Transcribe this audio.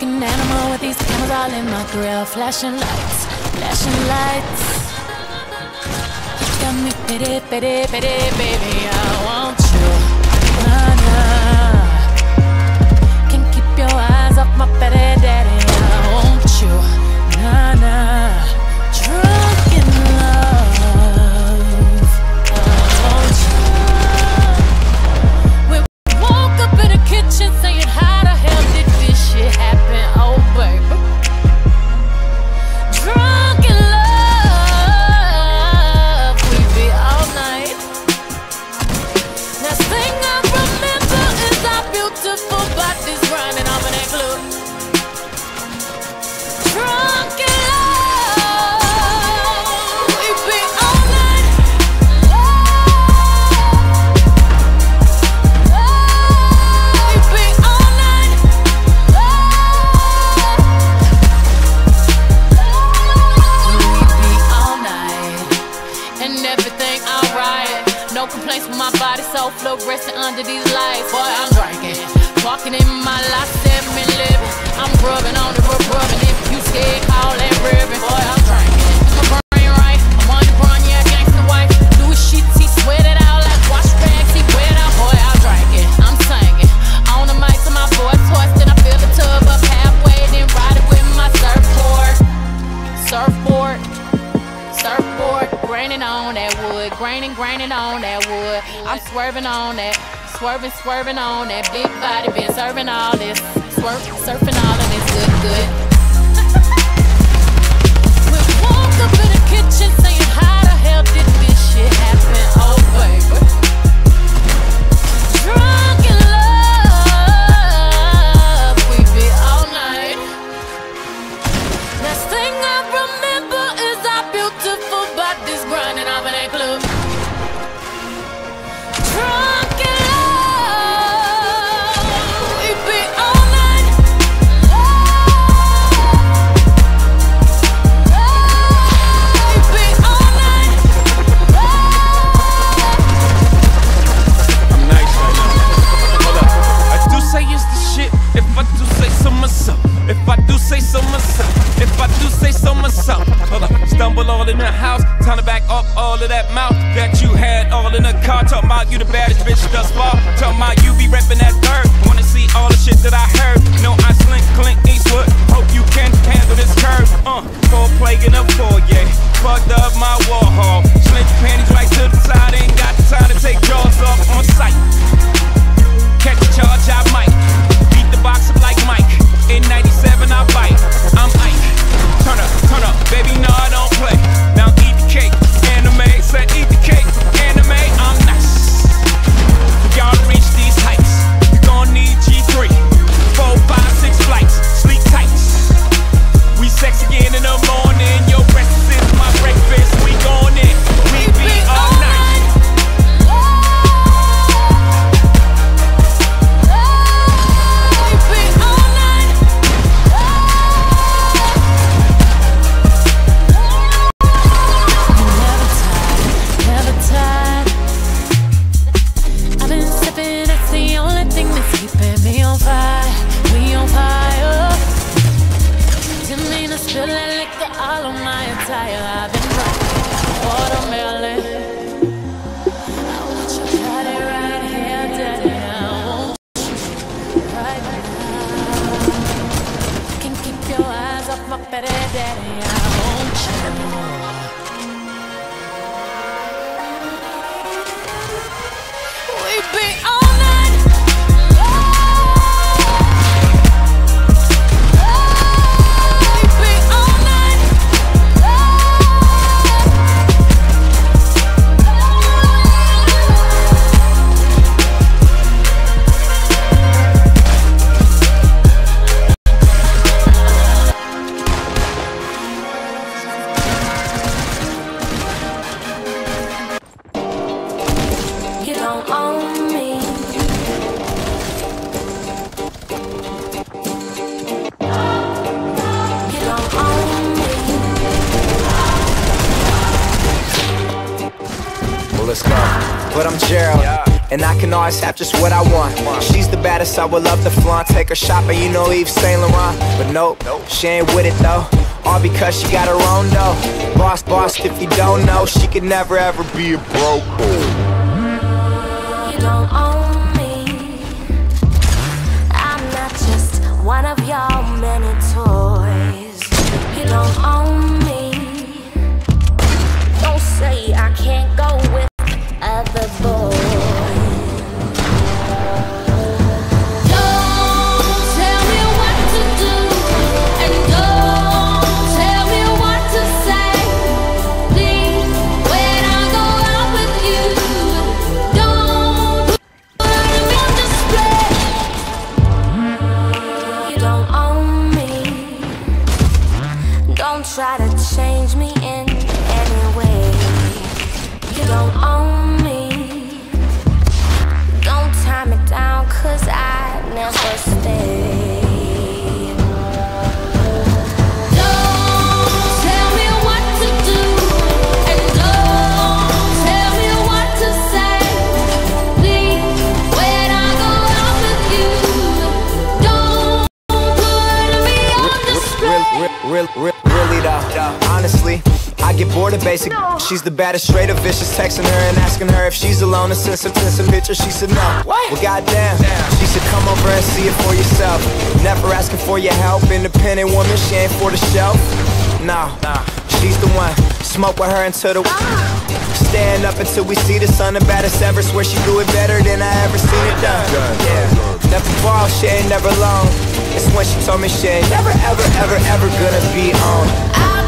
like an animal with these cameras all in my grill. Flashing lights, flashing lights. You got me pity, pity, pity, baby. I want you. Nah, nah. Can't keep your eyes off my pity, daddy. I want you. Nah, complaints with my body so flow resting under these lights. Boy, I'm drinking, walking in my life, seven living. I'm rubbing on the rub, rubbing. If you scared, call that ribbon. Boy, I'm drinking. Grinding, grinding on that wood. I'm swerving on that, swerving, swerving on that. Big body been serving all this, swerving, surfing all of this good, good. Talk my you be reppin' that dirt. Wanna see all the shit that I heard. No, I slink, Clint Eastwood. Hope you can handle this curve. Uh, four plague in a foyer. Fucked up my war hall. Slink panties right to the side. Ain't got the time to take jaws off on sight. but I'm Gerald. And I can always have just what I want. She's the baddest, I would love to flaunt. Take her shopping, you know Yves Saint Laurent. But nope, she ain't with it though. All because she got her own though. Boss, boss, if you don't know, she could never ever be a broke. You don't own me. I'm not just one of your. Of. She's the baddest, straight up vicious. Texting her and asking her if she's alone and send some, send some pictures. She said no. Well, goddamn. She said come over and see it for yourself. Never asking for your help. Independent woman, she ain't for the shelf. Nah, she's the one. Smoke with her until the. Stand up until we see the sun. The baddest ever. Swear she do it better than I ever seen it done. Yeah. Never fall, she ain't never long. It's when she told me she ain't never, ever, ever, ever gonna be on.